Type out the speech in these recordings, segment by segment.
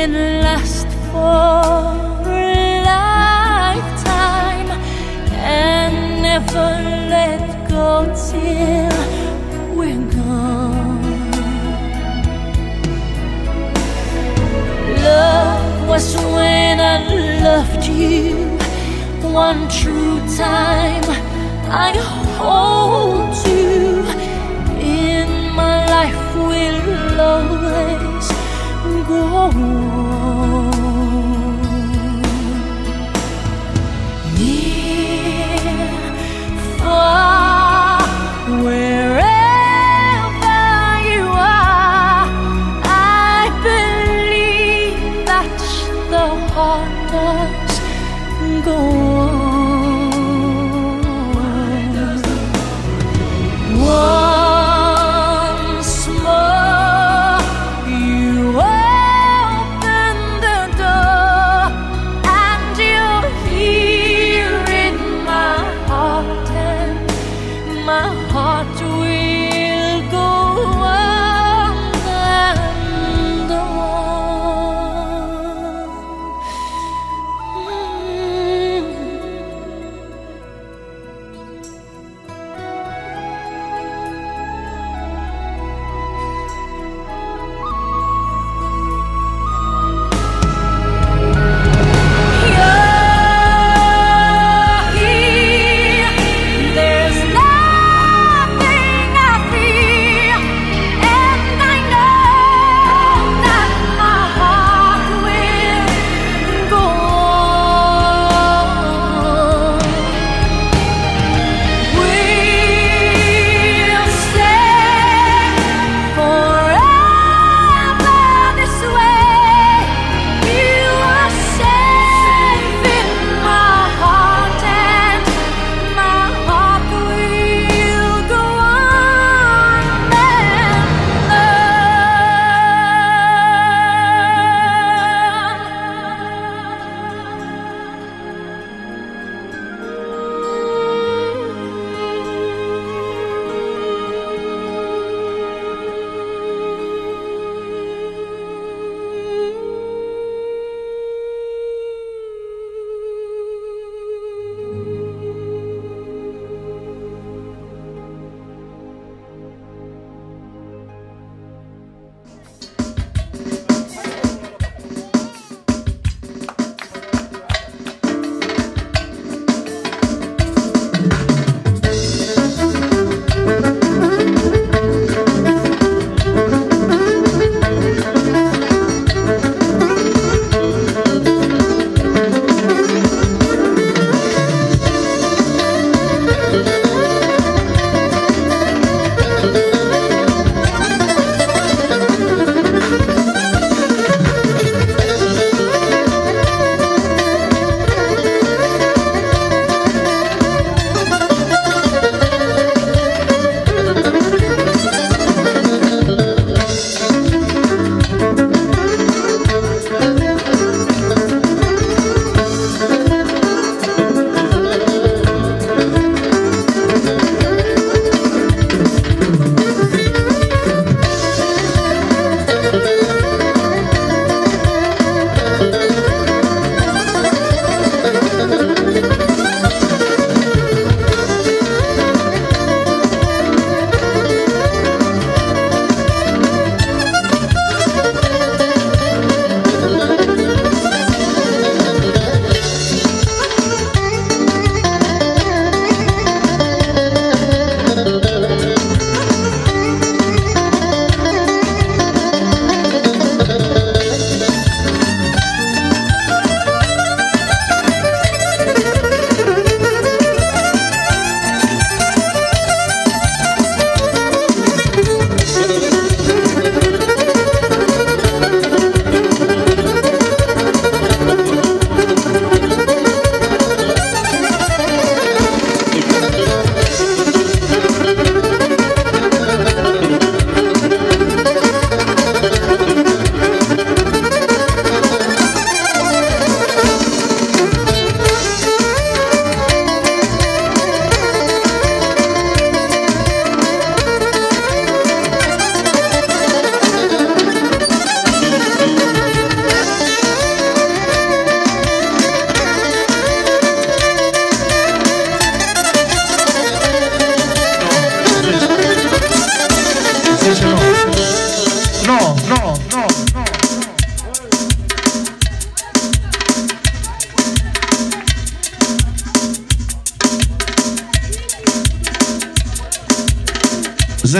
can last for a lifetime and never let go till we're gone. Love was when I loved you one true time. I hold you in my life will always.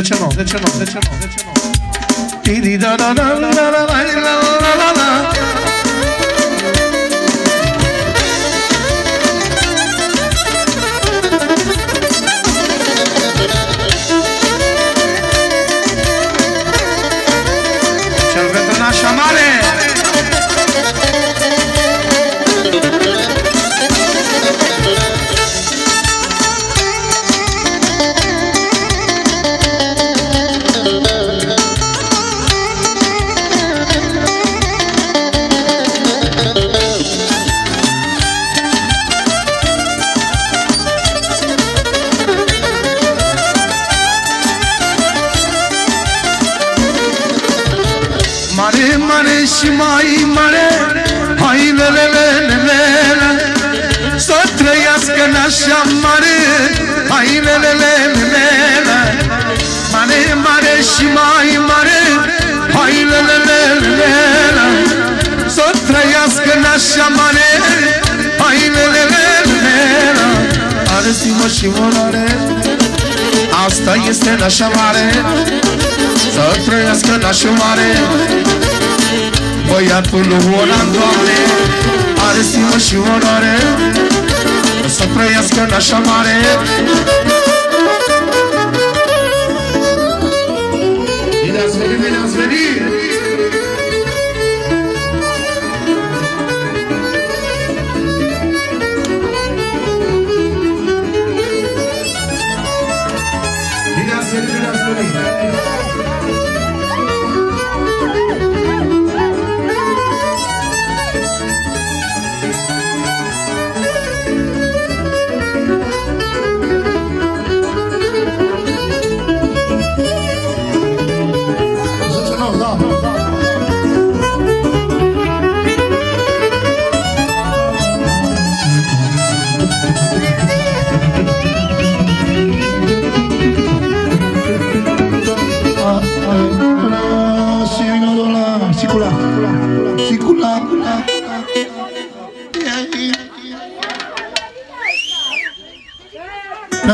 the channel, the channel, the channel, the channel. Și mai mare Hai, le, le, le, le, le, le Să trăiască în așa mare Hai, le, le, le, le, le, le Mare, mare și mai mare Hai, le, le, le, le, le, le Să trăiască în așa mare Hai, le, le, le, le, le Are stimă și onoare Asta este în așa mare să trăiască nașul mare Băiatul lui Oran, Doamne Are stimă și onoare Să trăiască nașa mare Bine ați venit, bine ați venit!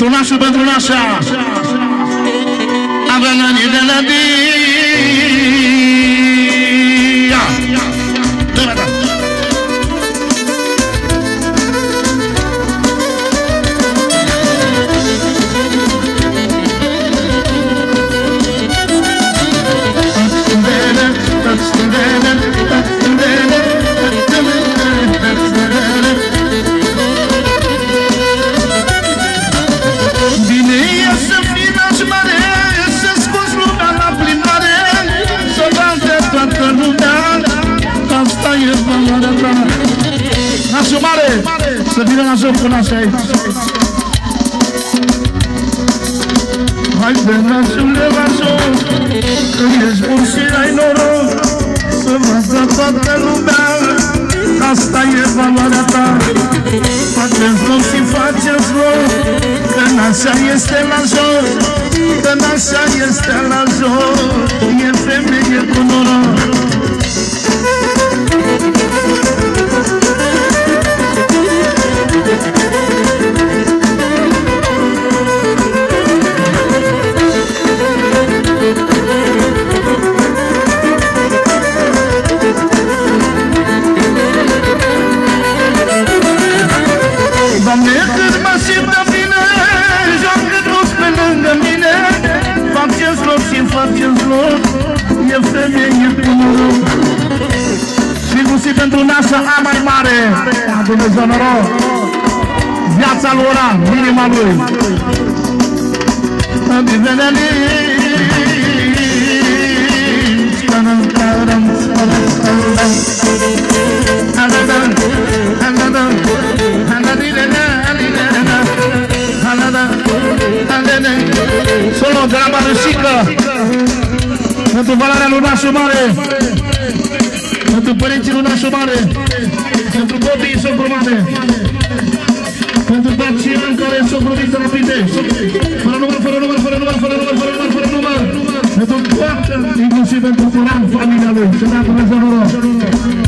Pentru nașul, pentru nașa Să vină la joc cu nașa aici Haide nașule la joc Că ești bun și ai noroc. Să vadă toată lumea. Asta e valoarea ta. Faceți loc și faceți loc. Că nașa este la joc. Că nașa este la joc. E femeie cu noroc Doamne, cât mă simt de bine Joacă toți pe lângă mine. Faceți loc și faceți loc E femeie cu noroc Și gustit pentru nașa A mai mare. A Dumnezeu noroc. Viața lui Oran, inima lui. Solo de la Rușică Pentru Valarea Lunașul Mare! Pentru părinții Lunașul Mare! Pentru copiii Socru Mare! Pentru Dacian care sunt provința la Fără număr, fără număr, fără număr, fără număr, fără număr, fără număr! Pentru toată, inclusiv pentru Foran, familia lui! Să dea Dumnezeu noroc!